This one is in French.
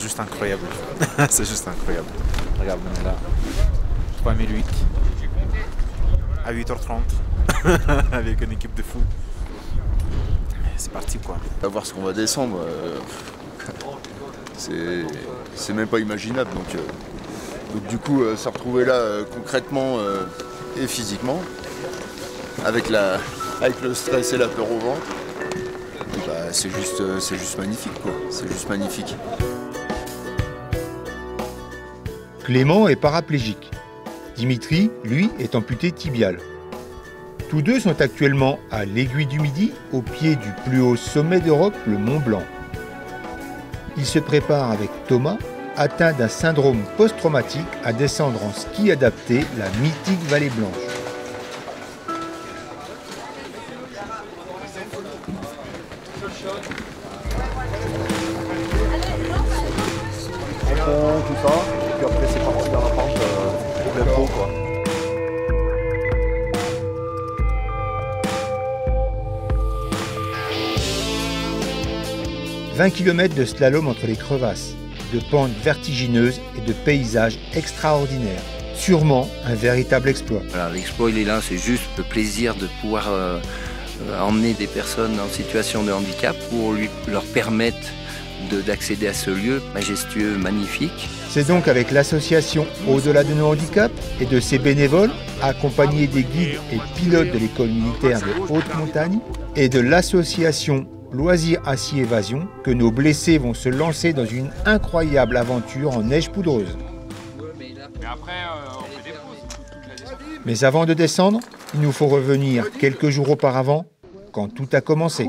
c'est juste incroyable. c'est juste incroyable. Regarde, on est là. 3008. À 8h30. Avec une équipe de fous. C'est parti quoi. À voir ce qu'on va descendre. euh, c'est- même pas imaginable. Donc, euh, du coup, euh, se retrouver là euh, concrètement et physiquement, avec, la, avec le stress et la peur au ventre, bah, c'est juste, c'est juste magnifique quoi. C'est juste magnifique. Clément est paraplégique. Dimitri, lui, est amputé tibial. Tous deux sont actuellement à l'Aiguille du Midi, au pied du plus haut sommet d'Europe, le Mont Blanc. Ils se préparent avec Thomas, atteint d'un syndrome post-traumatique, à descendre en ski adapté la mythique Vallée Blanche. tout ça, 20 km de slalom entre les crevasses, de pentes vertigineuses et de paysages extraordinaires. Sûrement un véritable exploit. L'exploit il est là, c'est juste le plaisir de pouvoir euh, euh, emmener des personnes en situation de handicap pour lui, leur permettre de- d'accéder à ce lieu majestueux, magnifique. C'est donc avec l'association Au-delà de nos handicaps et de ses bénévoles, accompagnés des guides et pilotes de l'école militaire de haute montagne et de l'association Loisir Assis Évasion que nos blessés vont se lancer dans une incroyable aventure en neige poudreuse. Mais, avant de descendre, il nous faut revenir quelques jours auparavant, quand tout a commencé.